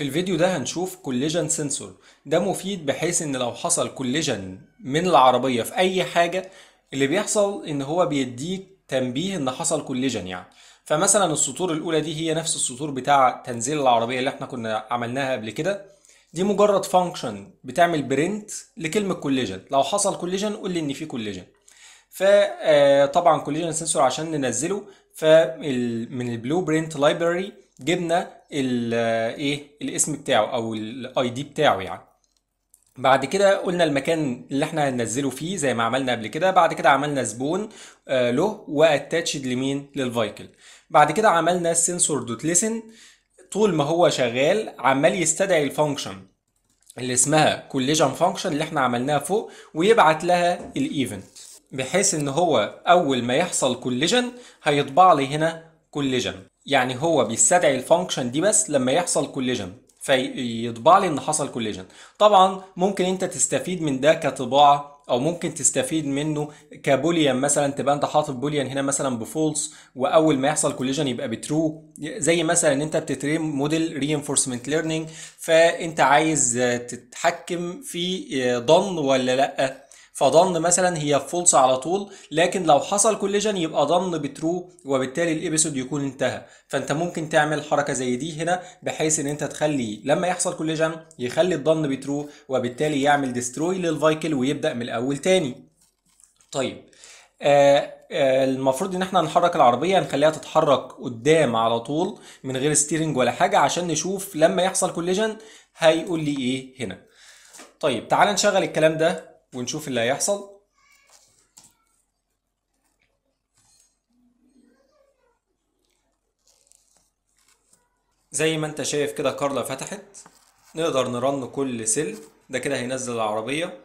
في الفيديو ده هنشوف collision sensor ده مفيد بحيث إن لو حصل collision من العربية في أي حاجة اللي بيحصل إن هو بيديك تنبيه إن حصل collision يعني. فمثلا السطور الأولى دي هي نفس السطور بتاع تنزيل العربية اللي إحنا كنا عملناها قبل كده. دي مجرد function بتعمل print لكلمة collision لو حصل collision قول لي إن في collision فطبعا collision sensor عشان ننزله. فمن ال blueprint library جبنا ال إيه الاسم بتاعه أو ال ID بتاعه يعني. بعد كده قلنا المكان اللي إحنا هننزله فيه زي ما عملنا قبل كده. بعد كده عملنا spawn آه له و attached لمين؟ لل vehicle بعد كده عملنا sensor dot listen طول ما هو شغال عمال يستدعي ال function اللي اسمها collision function اللي إحنا عملناها فوق ويبعت لها ال event بحيث إن هو أول ما يحصل collision هيطبع لي هنا collision يعني هو بيستدعي ال function دي بس لما يحصل collision فيطبع لي إن حصل collision طبعا ممكن أنت تستفيد من ده كطباعة أو ممكن تستفيد منه ك boolean. مثلا تبقى أنت حاطط boolean هنا مثلا ب false وأول ما يحصل collision يبقى ب true. زي مثلا ان أنت بت train model reinforcement learning فأنت عايز تتحكم في done ولا لأ؟ ف done مثلا هي false على طول لكن لو حصل collision يبقى done ب true وبالتالي ال episode يكون انتهى. فأنت ممكن تعمل حركة زي دي هنا بحيث إن أنت تخلي لما يحصل collision يخلي ال done ب true وبالتالي يعمل destroy لل vehicle ويبدأ من الأول تاني. طيب آه آه المفروض إن إحنا نحرك العربية نخليها تتحرك قدام على طول من غير steering ولا حاجة عشان نشوف لما يحصل collision هيقول لي إيه هنا. طيب تعال نشغل الكلام ده ونشوف اللي هيحصل. زي ما انت شايف كده CARLA فتحت. نقدر ن run كل cell. ده كده هينزل العربية.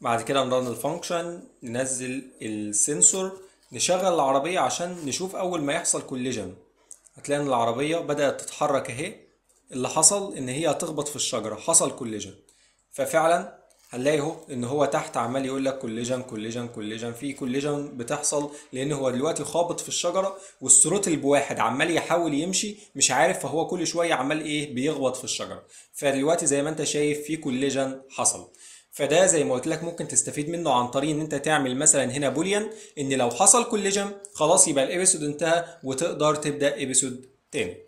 بعد كده ن run ال function. ننزل ال sensor. نشغل العربية عشان نشوف أول ما يحصل collision. هتلاقي إن العربية بدأت تتحرك اهي. اللي حصل إن هي هتخبط في الشجرة. حصل collision. ففعلا هنلاقي اهو إن هو تحت عمال يقول لك collision collision collision. في collision بتحصل لأن هو دلوقتي خابط في الشجرة وال throttle بواحد عمال يحاول يمشي مش عارف فهو كل شوية عمال إيه بيخبط في الشجرة. فدلوقتي زي ما أنت شايف في collision حصل. فده زي ما قلت لك ممكن تستفيد منه عن طريق إن أنت تعمل مثلا هنا boolean إن لو حصل collision خلاص يبقى ال episode انتهى وتقدر تبدأ episode تاني.